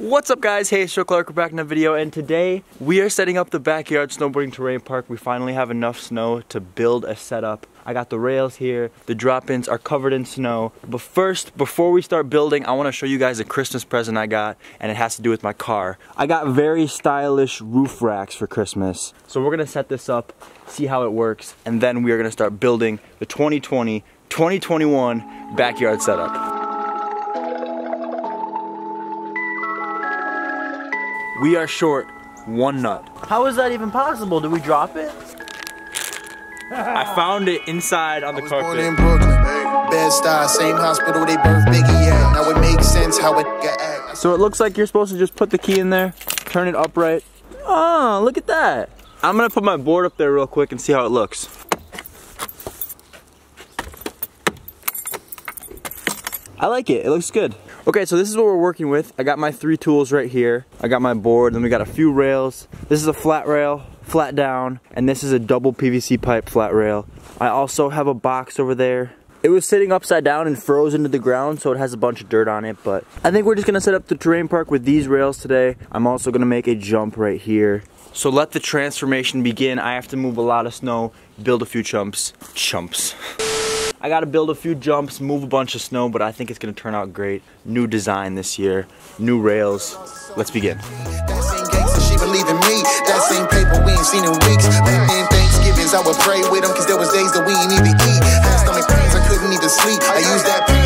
What's up guys, hey, it's Joe Clark, we're back in a video and today we are setting up the backyard snowboarding terrain park. We finally have enough snow to build a setup. I got the rails here, the drop-ins are covered in snow. But first, before we start building, I wanna show you guys a Christmas present I got and it has to do with my car. I got very stylish roof racks for Christmas. So we're gonna set this up, see how it works, and then we are gonna start building the 2020-2021 backyard setup. We are short one nut. How is that even possible? Did we drop it? I found it inside on the Born carpet. in Brooklyn, Bed-Stuy, same hospital they birthed Biggie at. Now it makes sense how it got act. So it looks like you're supposed to just put the key in there, turn it upright. Oh, look at that. I'm gonna put my board up there real quick and see how it looks. I like it, it looks good. Okay, so this is what we're working with. I got my three tools right here. I got my board, then we got a few rails. This is a flat rail, flat down, and this is a double PVC pipe flat rail. I also have a box over there. It was sitting upside down and froze into the ground, so it has a bunch of dirt on it, but I think we're just gonna set up the terrain park with these rails today. I'm also gonna make a jump right here. So let the transformation begin. I have to move a lot of snow, build a few chumps. Chumps. I gotta build a few jumps, move a bunch of snow, but I think it's gonna turn out great. New design this year, new rails. Let's begin. I would pray with them, cause there was days that we even eat. Had stomach pains, I couldn't even sleep. I used that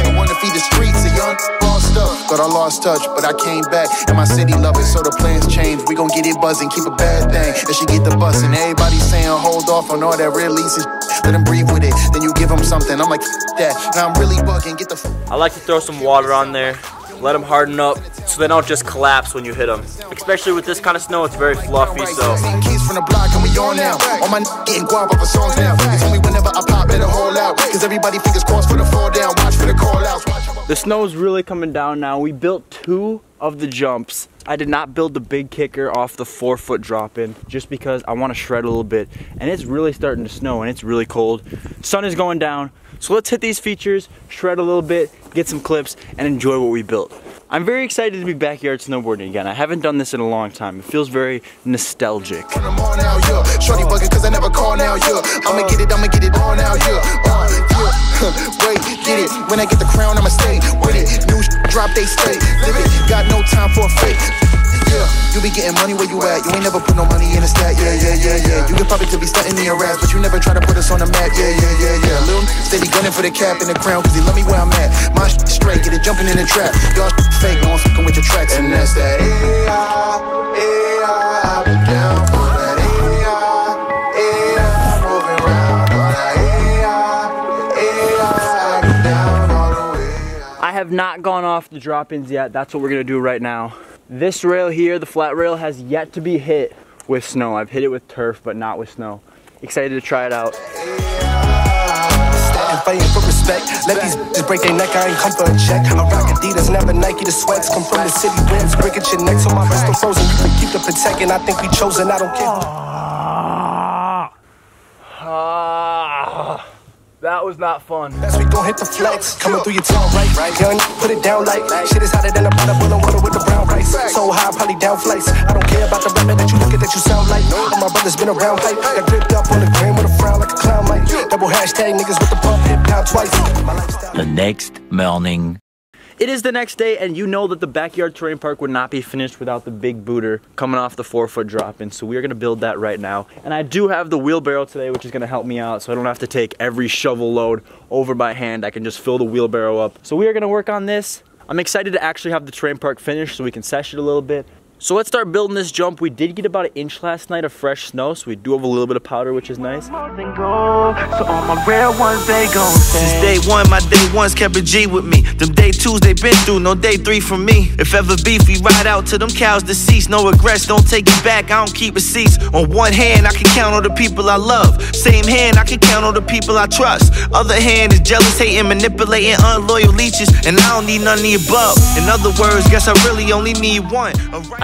thought I lost touch, but I came back. And my city love it, so the plans changed. We gon' get it buzzing, keep a bad thing. And she get the bus, and everybody saying hold off on all that release and Let them breathe with it, then you give them something. I'm like, that. Now I'm really bugging, get the f- I like to throw some water on there, let them harden up so they don't just collapse when you hit them. Especially with this kind of snow, it's very fluffy, so kids from the block and we on now. On my getting guap off of songs now. It's only whenever I pop, better hold out. Cause everybody fingers crossed for the fall down. Watch for the call outs. The snow is really coming down now. We built two of the jumps. I did not build the big kicker off the four foot drop in just because I want to shred a little bit. And it's really starting to snow and it's really cold. Sun is going down. So let's hit these features, shred a little bit, get some clips, and enjoy what we built. I'm very excited to be backyard snowboarding again. I haven't done this in a long time. It feels very nostalgic. When I'm on now, yeah. Shorty bugging cause I never call now, yeah. I'ma get it, I'ma get it on now, yeah. Yeah. Wait, get it. When I get the crown, I'ma stay with it. New sh- drop, they stay. Live it. Got no time for a fake. Yeah, you be getting money where you at. You ain't never put no money in a stat. Yeah, yeah, yeah, yeah. You could probably could be stunting in your ass, but you never try to put us on the map. Yeah, yeah, yeah, yeah. Lil steady gunning for the cap and the crown, cause he love me where I'm at. My sh- straight, get it jumping in the trap. Y'all sh- fake, no one fucking with your tracks. And that's that. AI, AI, I've been down have not gone off the drop-ins yet. That's what we're gonna do right now. This rail here, the flat rail, has yet to be hit with snow. I've hit it with turf, but not with snow. Excited to try it out. fighting for respect. Let these bitches break their neck, I ain't come for a check. I rock Adidas, never Nike. The sweats come from the city winds. Break at your neck, so my wrist are frozen. You can keep the protecting. I think we chosen. I don't care. That was not fun. Last week gon' hit the flex, coming through your tongue, right? right. Young, put it down like shit is hotter than a pot of boiling water with the brown rice. So high, probably down flights. I don't care about the rapper that you look at that you sound like. All my brothers been around hype. Got gripped up on the gram with a frown like a clown mic. Double hashtag niggas with the pump hip down twice. The next morning. It is the next day, and you know that the backyard terrain park would not be finished without the big booter coming off the four foot drop in. So we are gonna build that right now. And I do have the wheelbarrow today, which is gonna help me out so I don't have to take every shovel load over by hand. I can just fill the wheelbarrow up. So we are gonna work on this. I'm excited to actually have the terrain park finished so we can sesh it a little bit. So let's start building this jump. We did get about an inch last night of fresh snow, so we do have a little bit of powder, which is nice. So my rare ones, Since day one, my day ones kept a G with me. Them day twos they been through, no day three from me. If ever beef, we ride out to them cows deceased. No regrets, don't take it back, I don't keep receipts. On one hand, I can count on the people I love. Same hand, I can count on the people I trust. Other hand is jealous, hating, manipulating, unloyal leeches. And I don't need none of the above. In other words, guess I really only need one.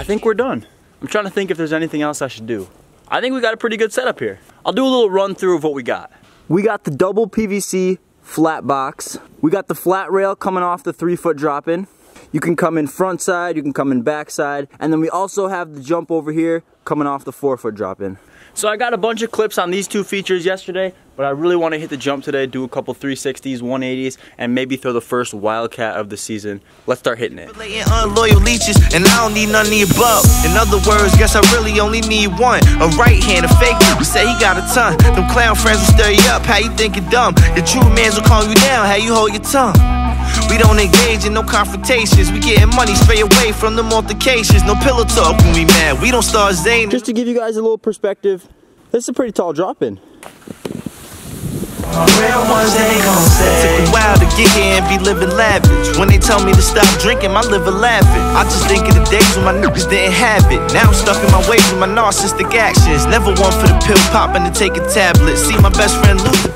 I think we're done. I'm trying to think if there's anything else I should do. I think we got a pretty good setup here. I'll do a little run through of what we got. We got the double PVC flat box. We got the flat rail coming off the three foot drop in. You can come in front side, you can come in back side, and then we also have the jump over here coming off the four foot drop in. So I got a bunch of clips on these two features yesterday, but I really want to hit the jump today, do a couple 360s, 180s, and maybe throw the first Wildcat of the season. Let's start hitting it. Unloyal leeches, and I don't need none of above. In other words, guess I really only need one. A right hand, a fake one. Say he got a ton. Them clown friends will stir you up. How you thinking dumb? The true mans will calm you down. How you hold your tongue? We don't engage in no confrontations. We getting money straight away from the altercations. No pillow talk when we mad. We don't start zane. Just to give you guys a little perspective, this is a pretty tall drop in. Real ones they gon' say. Took a while to get here and be living lavish. When they tell me to stop drinking, my liver laughing. I just think of the days when my niggas didn't have it. Now I'm stuck in my ways with my narcissistic actions. Never one for the pill popping to take a tablet. See my best friend lose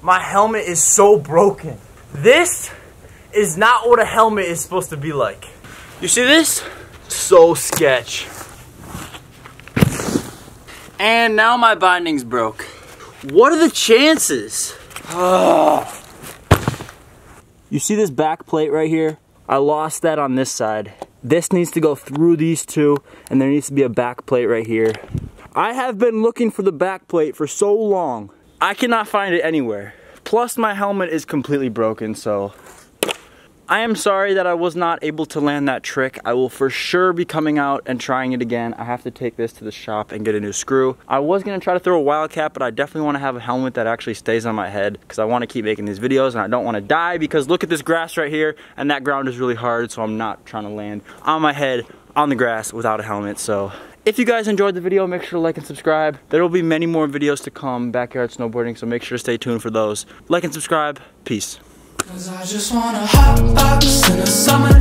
My helmet is so broken. This is not what a helmet is supposed to be like. You see this? So sketch. And now my binding's broke. What are the chances? You see this back plate right here? I lost that on this side. This needs to go through these two, and there needs to be a back plate right here. I have been looking for the back plate for so long. I cannot find it anywhere. Plus my helmet is completely broken, so I am sorry that I was not able to land that trick. I will for sure be coming out and trying it again. I have to take this to the shop and get a new screw. I was gonna try to throw a Wildcat, but I definitely wanna have a helmet that actually stays on my head because I wanna keep making these videos and I don't wanna die because look at this grass right here and that ground is really hard, so I'm not trying to land on my head on the grass without a helmet, so if you guys enjoyed the video, make sure to like and subscribe. There will be many more videos to come, backyard snowboarding, so make sure to stay tuned for those. Like and subscribe. Peace. Cause I just wanna hot box in the summertime